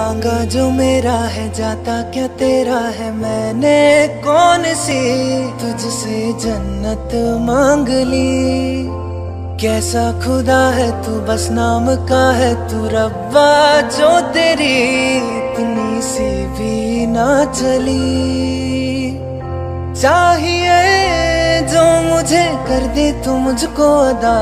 मांगा जो मेरा है, जाता क्या तेरा है? मैंने कौन सी तुझसे जन्नत मांग ली? कैसा खुदा है तू, बस नाम का है तू, रब्बा जो तेरी इतनी सी भी ना चली। चाहिए जो मुझे कर दे, तू मुझको अदा